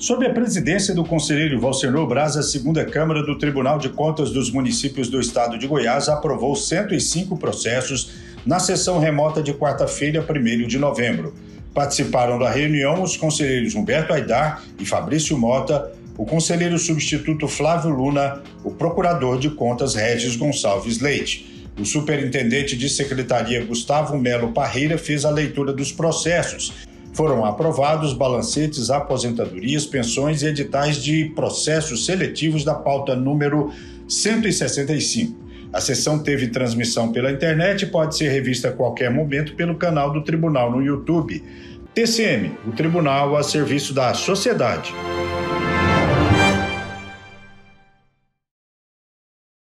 Sob a presidência do conselheiro Valcernor Braz, a segunda Câmara do Tribunal de Contas dos Municípios do Estado de Goiás aprovou 105 processos na sessão remota de quarta-feira, 1 de novembro. Participaram da reunião os conselheiros Humberto Aidar e Fabrício Mota, o conselheiro substituto Flávio Luna, o procurador de contas Regis Gonçalves Leite. O superintendente de secretaria Gustavo Melo Parreira fez a leitura dos processos foram aprovados balancetes, aposentadorias, pensões e editais de processos seletivos da pauta número 165. A sessão teve transmissão pela internet e pode ser revista a qualquer momento pelo canal do Tribunal no YouTube. TCM, o Tribunal a serviço da sociedade.